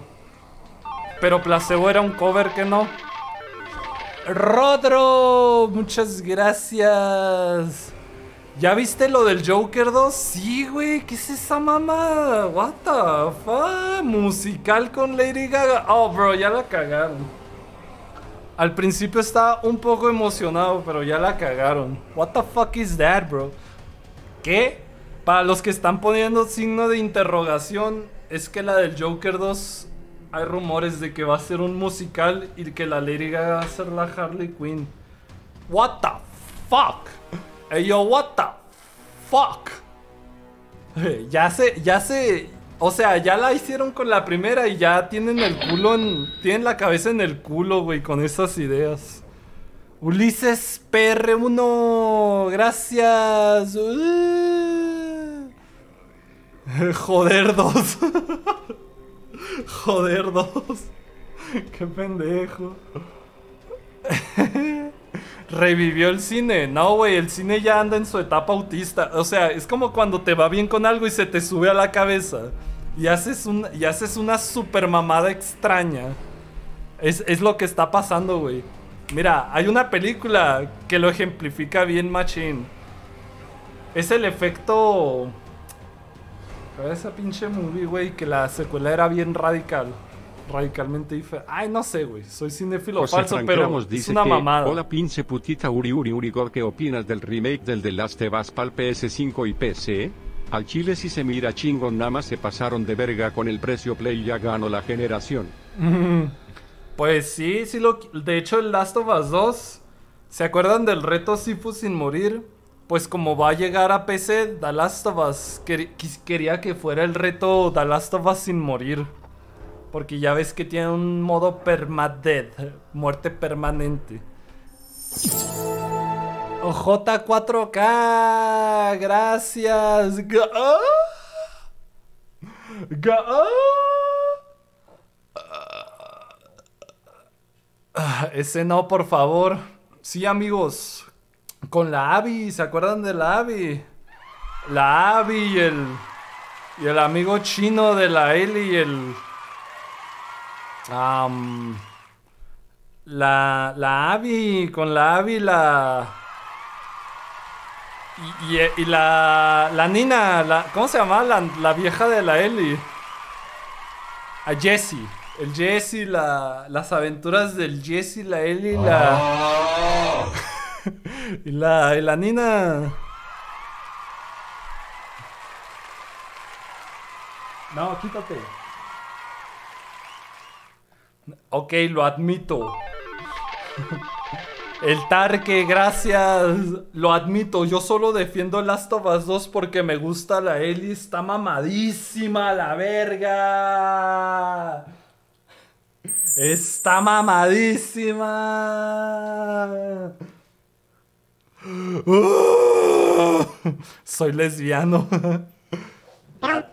Pero Placebo era un cover que no. Rodro, muchas gracias. ¿Ya viste lo del Joker 2? Sí, güey, ¿qué es esa mamá? What the fuck? Musical con Lady Gaga. Oh, bro, ya la cagaron. Al principio estaba un poco emocionado, pero ya la cagaron. What the fuck is that, bro? ¿Qué? Para los que están poniendo signo de interrogación, es que la del Joker 2 hay rumores de que va a ser un musical y que la Lady va a ser la Harley Quinn. What the fuck? Hey yo, what the fuck? Ya se, ya se, o sea, ya la hicieron con la primera y ya tienen el culo en, tienen la cabeza en el culo, güey, con esas ideas. Ulises PR1, gracias. Uh. Joder, dos. Joder, dos. Qué pendejo. Revivió el cine. No, güey, el cine ya anda en su etapa autista. O sea, es como cuando te va bien con algo y se te sube a la cabeza. Y haces, un, y haces una super mamada extraña. Es, es lo que está pasando, güey. Mira, hay una película que lo ejemplifica bien machín. Es el efecto... Esa pinche movie, güey, que la secuela era bien radical. Radicalmente diferente. Ay, no sé, güey. Soy cinéfilo José falso, pero Ramos es dice una que, mamada. Hola pinche putita Uri Uri Uri God, ¿qué opinas del remake del The Last of Us pal PS5 y PC? Al chile si se mira chingón nada más se pasaron de verga con el precio Play ya ganó la generación. Mm, Pues sí, sí lo... De hecho, el Last of Us 2... ¿Se acuerdan del reto Sifu sin morir? Pues como va a llegar a PC, The Last of Us... quería que fuera el reto The Last sin morir. Porque ya ves que tiene un modo permadeath. Muerte permanente. J4K, gracias. Ga- ah. Ga- ah. Ah, Ese no, por favor. Sí, amigos. Con la Abby, ¿se acuerdan de la Abby? La Abby y el. Y el amigo chino de la Ellie y el. am, la. La Abby. Con la Abby la. Y, y- y la. La Nina. La, ¿Cómo se llama? La, la vieja de la Ellie. A Jessie. El Jessie, la, las aventuras del Jessie, la Ellie, la. Y la. Y la Nina. No, quítate. Ok, lo admito. El Tarque, gracias. Lo admito, yo solo defiendo Last of Us 2 porque me gusta la Ellie. Está mamadísima la verga. Está mamadísima. Soy lesbiano.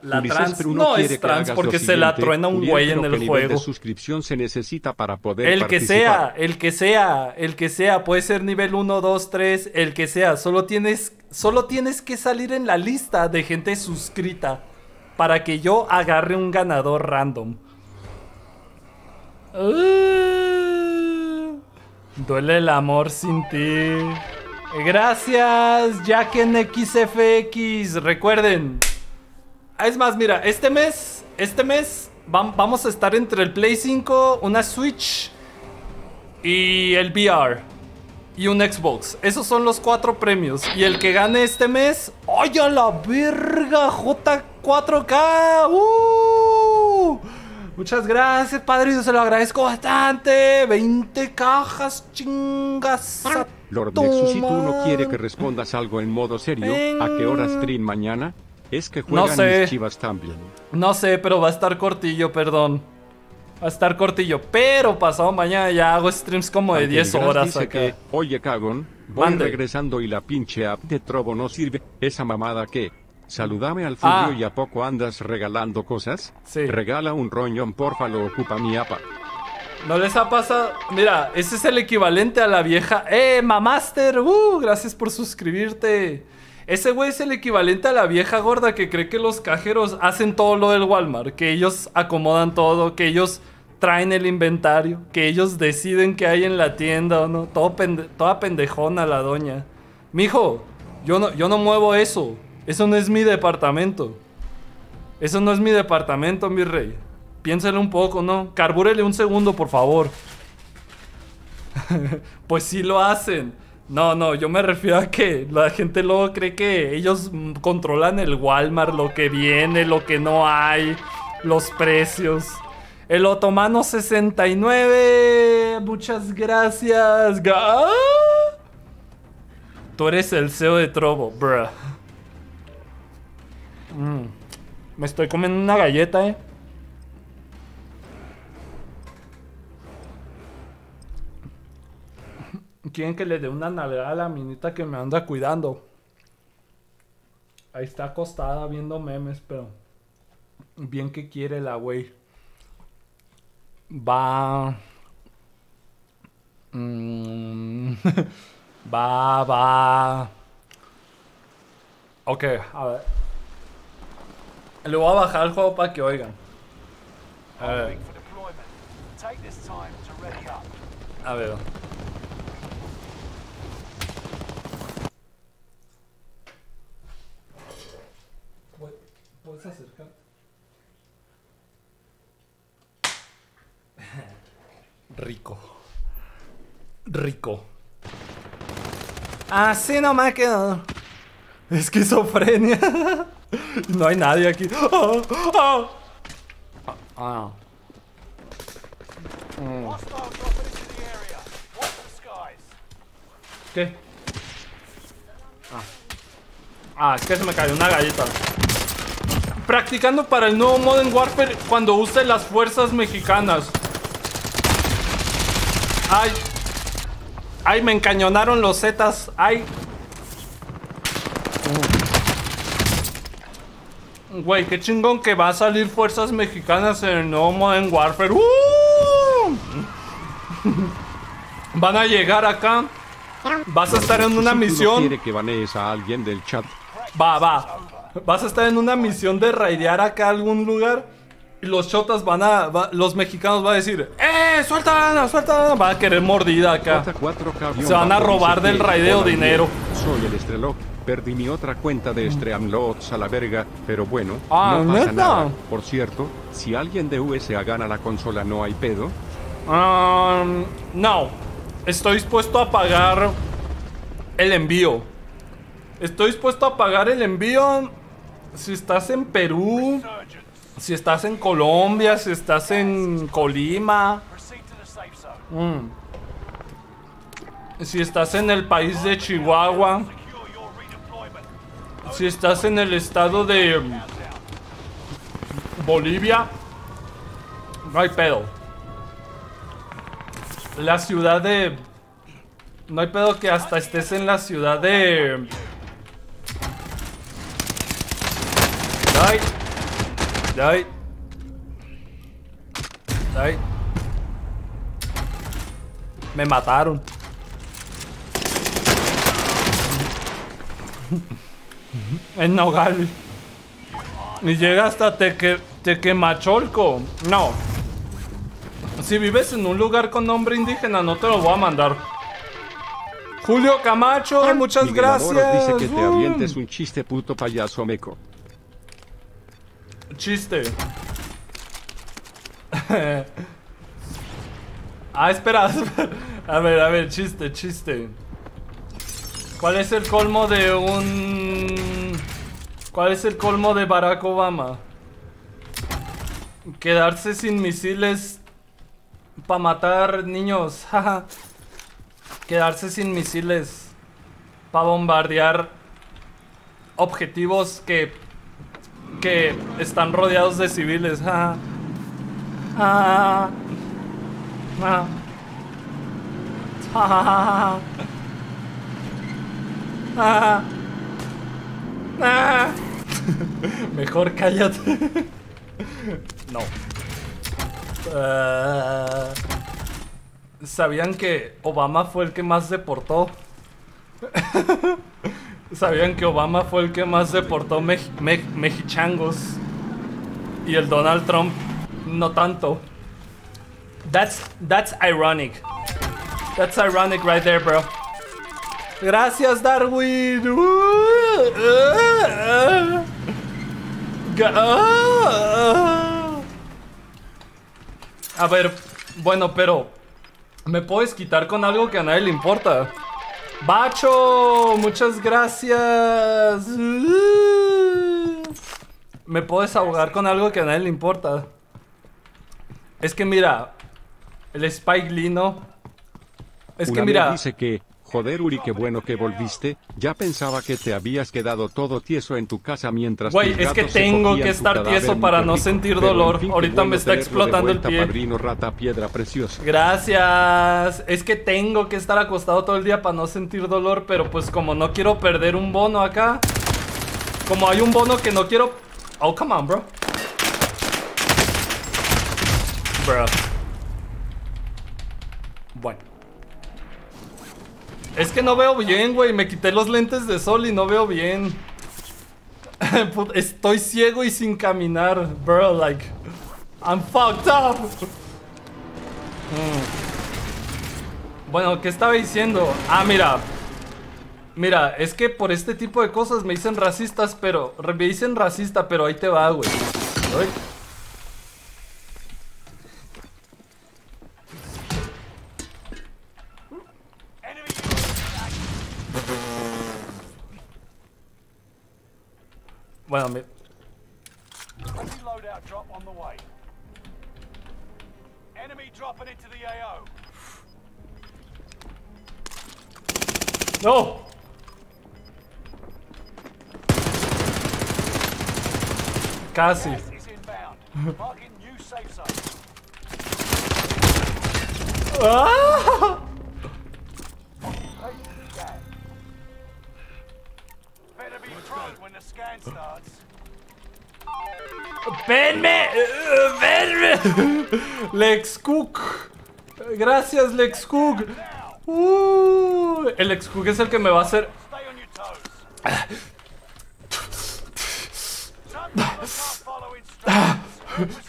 La Ulises trans no quiere es trans porque se la truena un güey en pero ¿qué el nivel de juego. suscripción se necesita para poder El que participar? sea, el que sea, el que sea, puede ser nivel 1, 2, 3, el que sea, solo tienes, solo tienes que salir en la lista de gente suscrita para que yo agarre un ganador random. Uh, duele el amor sin ti. Gracias, Jack en XFX. Recuerden, es más, mira, este mes, este mes vam- vamos a estar entre el Play 5, una Switch y el VR y un Xbox. Esos son los cuatro premios. Y el que gane este mes, ¡ay a la verga! J4K. ¡Uh! Muchas gracias, padrino, se lo agradezco bastante. 20 cajas, chingas. Lord Nexus, si tú no quiere que respondas algo en modo serio, ¿a qué hora stream mañana? Es que No juegan sé. mis chivas también. No sé, pero va a estar cortillo, perdón. Va a estar cortillo. Pero pasado mañana ya hago streams como de Aunque 10 el Gras horas dice acá. que, oye cagón, voy Mande. regresando y la pinche app de Trovo no sirve. Esa mamada que, saludame al furrio Ah. y a poco andas regalando cosas. Sí. Regala un roñón, porfa, lo ocupa mi apa. ¿No les ha pasado? Mira, ese es el equivalente a la vieja. ¡Eh, mamaster! ¡Uh! Gracias por suscribirte. Ese güey es el equivalente a la vieja gorda que cree que los cajeros hacen todo lo del Walmart. Que ellos acomodan todo, que ellos traen el inventario, que ellos deciden qué hay en la tienda o no. Todo toda pendejona la doña. Mijo, yo no, yo no muevo eso. Eso no es mi departamento. Eso no es mi departamento, mi rey. Piénsele un poco, ¿no? Carbúrele un segundo, por favor. pues sí lo hacen. No, no, yo me refiero a que la gente luego cree que ellos controlan el Walmart, lo que viene, lo que no hay, los precios. El otomano 69, muchas gracias. Tú eres el CEO de Trovo, bruh. Mm, Me estoy comiendo una galleta, eh. Quieren que le dé una nalgada a la minita que me anda cuidando. Ahí está acostada viendo memes, pero. Bien que quiere la güey. Va. Mm, va, va. Ok, a ver. Le voy a bajar el juego para que oigan. A ver. A ver. Rico. Rico. Así no me quedó. Esquizofrenia. No hay nadie aquí. Ah, ah. Ah. Mm. ¿Qué? Ah. Ah, es que se me cayó una galleta. Practicando para el nuevo Modern Warfare cuando use las fuerzas mexicanas. Ay. Ay, me encañonaron los Zetas. Ay. Güey, qué chingón que va a salir fuerzas mexicanas en el nuevo Modern Warfare. ¡Uh! Van a llegar acá. Vas a estar en una misión. quiere que banees a alguien del chat. Va, va. Vas a estar en una misión de raidear acá a algún lugar. Y los chotas van a. va- los mexicanos van a decir: ¡Eh! ¡Suéltala! ¡Suéltala! Van a querer mordida acá. Se van a robar del raideo dinero. Soy el Estrelog. Perdí mi otra cuenta de Streamlords a la verga, pero bueno, Ah, no pasa ¿neta? nada. Por cierto, si alguien de USA gana la consola no hay pedo. Um, no. Estoy dispuesto a pagar el envío. Estoy dispuesto a pagar el envío si estás en Perú, si estás en Colombia, si estás en Colima. Mm. Si estás en el país de Chihuahua. Si estás en el estado de mm, Bolivia. No hay pedo. La ciudad de... No hay pedo que hasta estés en la ciudad de... Ay. Ay. Me mataron. En Nogales. Y llega hasta Teque, Tequemacholco. No. Si vives en un lugar con nombre indígena, no te lo voy a mandar. Julio Camacho, muchas Miguel Amor gracias. dice que te avientes un chiste puto payaso meco. Chiste. ah, espera. a ver, a ver, chiste, chiste. ¿Cuál es el colmo de un... ¿Cuál es el colmo de Barack Obama? Quedarse sin misiles para matar niños. Quedarse sin misiles para bombardear objetivos que que están rodeados de civiles. Ah. Ah. Ah. Mejor cállate. no. Ah. ¿Sabían que Obama fue el que más deportó? ¿Sabían que Obama fue el que más deportó mex- me- mexichangos? Y el Donald Trump no tanto. That's that's ironic. That's ironic right there, bro. Gracias, Darwin. Uh, uh, uh. A ver, bueno, pero me puedes quitar con algo que a nadie le importa. Bacho, muchas gracias. Me puedes ahogar con algo que a nadie le importa. Es que mira, el Spike Lee, ¿no? Es que mira, dice que, joder Uri, qué bueno que volviste. Ya pensaba que te habías quedado todo tieso en tu casa mientras. Güey, es que tengo que estar tieso para no sentir en dolor. fin, Ahorita bueno me está explotando el pie. Padrino rata piedra preciosa. Gracias. Es que tengo que estar acostado todo el día para no sentir dolor, pero pues como no quiero perder un bono acá, como hay un bono que no quiero... Oh, come on, bro. Bro. Es que no veo bien, güey. Me quité los lentes de sol y no veo bien. Estoy ciego y sin caminar, bro. Like, I'm fucked up. Mm. Bueno, ¿qué estaba diciendo? Ah, mira. Mira, es que por este tipo de cosas me dicen racistas, pero... Me dicen racista, pero ahí te va, güey. Me... Loadout drop on the way. Enemy dropping into the AO. ¡No! Casi. Gas is inbound. Marking new safe zone. ¡Ah! ¡Venme! ¡Venme! Lex Cook. Gracias, Lex Cook. Uh, el Lex Cook es el que me va a hacer.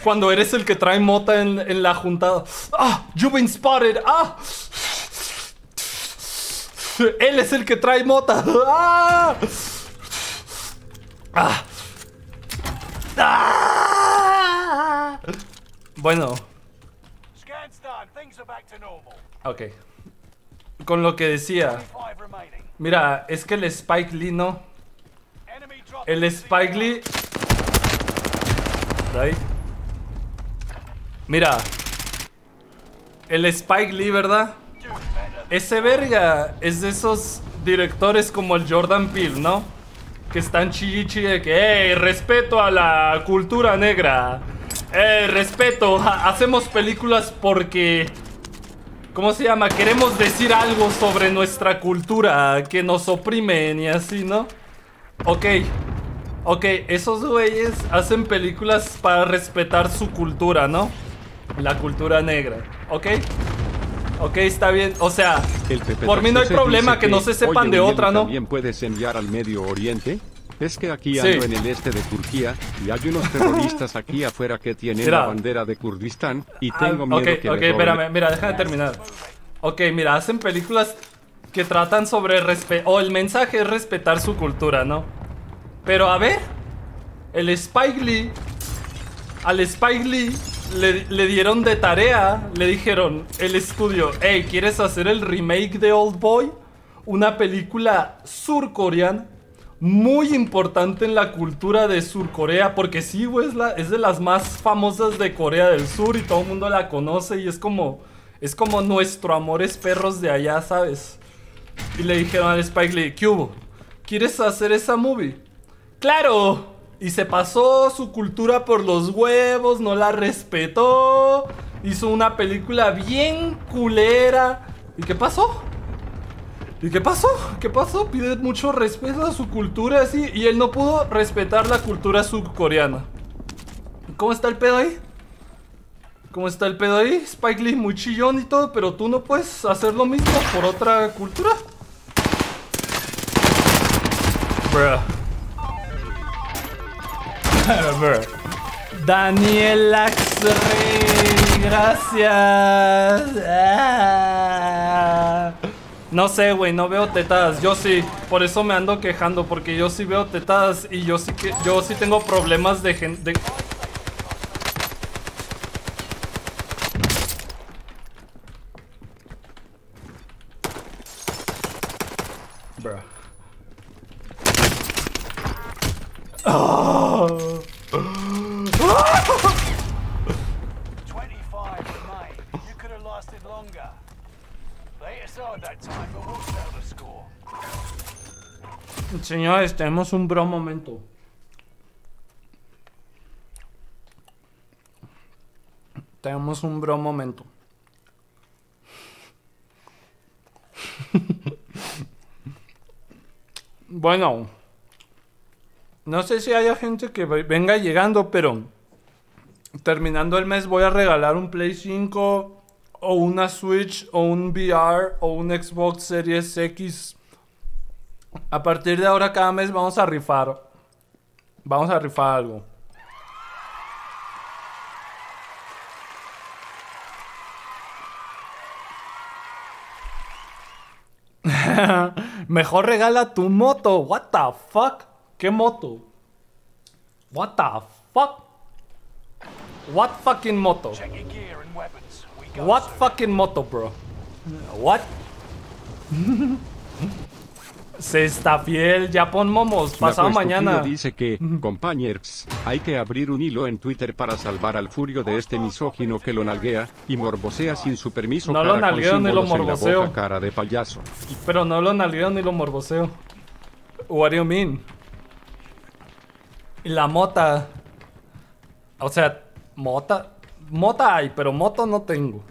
Cuando eres el que trae mota en, en la juntada. ¡Ah! You've been spotted. ¡Ah! Él es el que trae mota. ¡Ah! ¡Ah! ¡Ah! Bueno, ok. Con lo que decía. Mira, es que el Spike Lee no. El Spike Lee. Ahí. Mira. El Spike Lee, ¿verdad? Ese verga es de esos directores como el Jordan Peele, ¿no? Que están chillichi de que, ¡eh! Respeto a la cultura negra. ¡eh! Respeto. ha- hacemos películas porque. ¿Cómo se llama? Queremos decir algo sobre nuestra cultura que nos oprimen y así, ¿no? Ok. Ok, esos güeyes hacen películas para respetar su cultura, ¿no? La cultura negra. ¿Ok? Ok, está bien. O sea, El por mí no hay problema dice que no se sepan "Oye, de otra, ¿no? ¿También puedes enviar al Medio Oriente? Es que aquí Sí. ando en el este de Turquía y hay unos terroristas aquí afuera que tienen Mira. la bandera de Kurdistán y Ah, tengo miedo ok, que ok, me espérame, mira, déjame terminar. Ok, mira, hacen películas que tratan sobre respeto. O el mensaje es respetar su cultura, ¿no? Pero a ver, el Spike Lee. Al Spike Lee le, dieron de tarea, le dijeron el estudio, hey, ¿quieres hacer el remake de Old Boy? Una película surcoreana muy importante en la cultura de Surcorea, porque sí, güey, es de las más famosas de Corea del Sur y todo el mundo la conoce y es como, es como nuestro amores perros de allá, ¿sabes? Y le dijeron al Spike Lee, ¿qué hubo? ¿Quieres hacer esa movie? ¡Claro! Y se pasó su cultura por los huevos, no la respetó, hizo una película bien culera. ¿Y qué pasó? ¿Y qué pasó? ¿Qué pasó? Pide mucho respeto a su cultura así y él no pudo respetar la cultura surcoreana. ¿Cómo está el pedo ahí? ¿Cómo está el pedo ahí? Spike Lee muy chillón y todo, pero tú no puedes hacer lo mismo por otra cultura. Bruh. Daniel Axrey, gracias. Ah. No sé, güey, no veo tetadas. Yo sí, por eso me ando quejando, porque yo sí veo tetadas y yo sí que yo sí tengo problemas de gente. Score. Señores, tenemos un bro momento. Tenemos un bro momento. bueno, no sé si haya gente que ve- venga llegando, pero terminando el mes voy a regalar un Play 5 o una Switch o un VR o un Xbox Series X. A partir de ahora cada mes vamos a rifar. Vamos a rifar algo. Mejor regala tu moto. What the fuck? ¿Qué moto? What the fuck? What fucking moto? What fucking moto, bro? What? Se está fiel, ya pon momos, pasado mañana. dice que, compañeros, hay que abrir un hilo en Twitter para salvar al furio de este misógino que lo nalguea y morbosea sin su permiso. No lo cara nalgueo ni lo morboseo. boca, cara de payaso. Pero no lo nalgueo ni lo morboseo. What do you mean? La mota. O sea, mota. Mota hay, pero moto no tengo.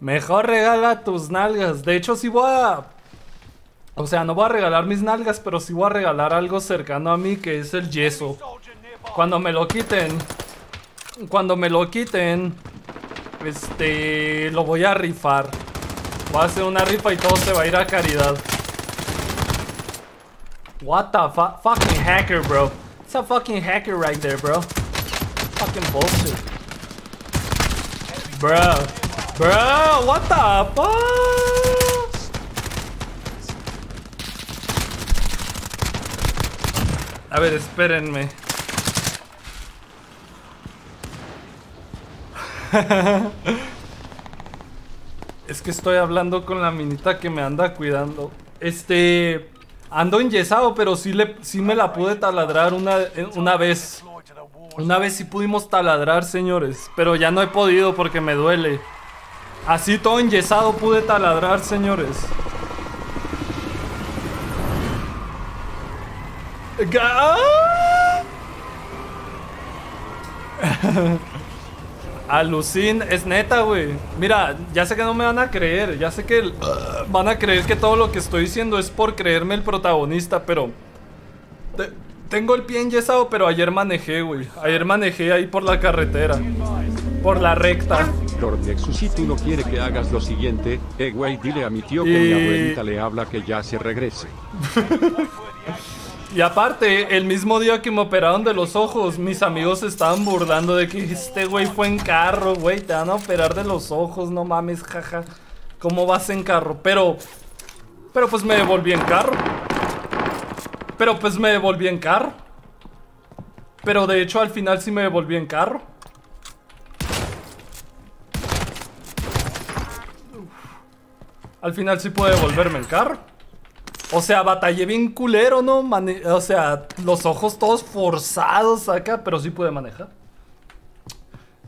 Mejor regala tus nalgas. De hecho, sí voy a. O sea, no voy a regalar mis nalgas, pero sí voy a regalar algo cercano a mí, que es el yeso. Cuando me lo quiten. Cuando me lo quiten. Este. Lo voy a rifar. Voy a hacer una rifa y todo se va a ir a caridad. What the fuck? Fucking hacker, bro. It's a fucking hacker right there, bro. Fucking bullshit. Bro. Bro, what the fuck? A ver, espérenme. Es que estoy hablando con la minita que me anda cuidando. Este. Ando enyesado, pero sí, le, sí me la pude taladrar una, una vez. Una vez sí pudimos taladrar, señores. Pero ya no he podido porque me duele. Así todo enyesado pude taladrar, señores. Alucin, es neta, güey. Mira, ya sé que no me van a creer. Ya sé que el- van a creer que todo lo que estoy diciendo es por creerme el protagonista, pero. te- tengo el pie enyesado, pero ayer manejé, güey. Ayer manejé ahí por la carretera. Por la recta. Lord Nexusito no quiere que hagas lo siguiente, eh güey dile a mi tío que Y- mi abuelita le habla que ya se regrese. Y aparte, el mismo día que me operaron de los ojos, mis amigos estaban burlando de que este güey fue en carro, güey, te van a operar de los ojos, no mames, jaja. ¿Cómo vas en carro? Pero, pero pues me devolví en carro. Pero pues me devolví en carro. Pero de hecho al final sí me devolví en carro. Al final sí pude devolverme en carro. O sea, batallé bien culero, ¿no? Mane- o sea, los ojos todos forzados acá, pero sí pude manejar.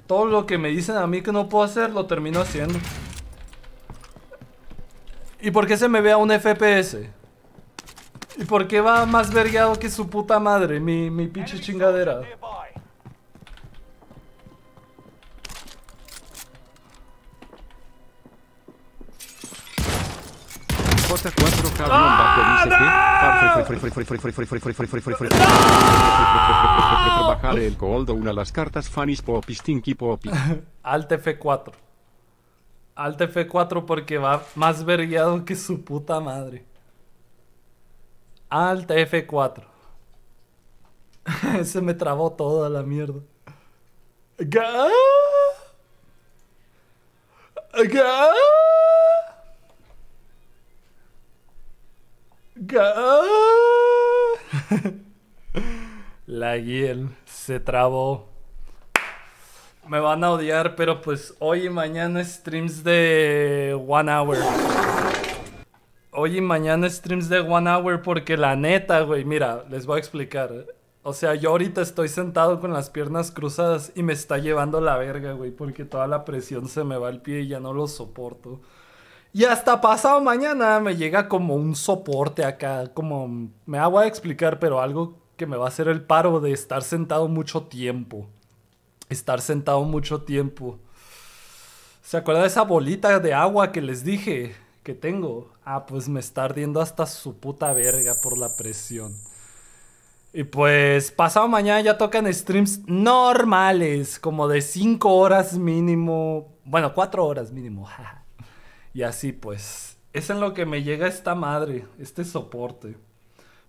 Todo lo que me dicen a mí que no puedo hacer, lo termino haciendo. ¿Y por qué se me ve a un FPS? ¿Y por qué va más vergueado que su puta madre, mi, mi pinche chingadera? J4 cabrón bajo dice que el coldo una las cartas Fanny's Poppy Stinky Poppy. Alt F4. Alt F4 porque va más vergueado que su puta madre. Alt F4. Se me trabó toda la mierda. La Giel se trabó. Me van a odiar, pero pues hoy y mañana streams de One Hour. Hoy y mañana streams de One Hour porque la neta, güey, mira, les voy a explicar. O sea, yo ahorita estoy sentado con las piernas cruzadas y me está llevando la verga, güey, porque toda la presión se me va al pie y ya no lo soporto. Y hasta pasado mañana me llega como un soporte acá, como me hago a explicar, pero algo que me va a hacer el paro de estar sentado mucho tiempo. Estar sentado mucho tiempo. ¿Se acuerda de esa bolita de agua que les dije que tengo? Ah, pues me está ardiendo hasta su puta verga por la presión. Y pues pasado mañana ya tocan streams normales, como de 5 horas mínimo. Bueno, 4 horas mínimo. Y así pues. Es en lo que me llega esta madre, este soporte.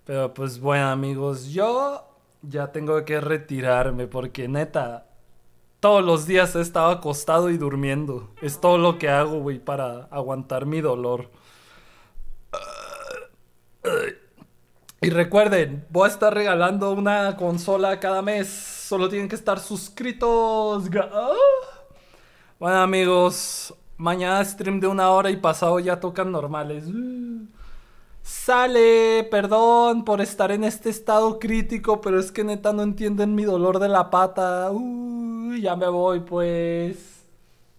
Pero pues bueno amigos, yo ya tengo que retirarme porque neta, todos los días he estado acostado y durmiendo. Es todo lo que hago, güey, para aguantar mi dolor. Y recuerden, voy a estar regalando una consola cada mes. Solo tienen que estar suscritos. Ah. Bueno amigos, mañana stream de una hora y pasado ya tocan normales. Uh. Sale, perdón por estar en este estado crítico, pero es que neta no entienden mi dolor de la pata. Uy, ya me voy pues.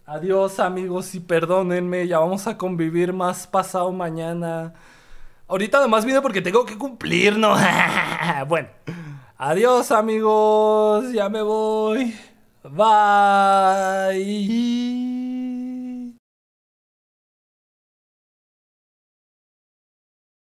Adiós amigos y perdónenme, ya vamos a convivir más pasado mañana. Ahorita nomás vine porque tengo que cumplir, ¿no? bueno, adiós amigos, ya me voy. Bye.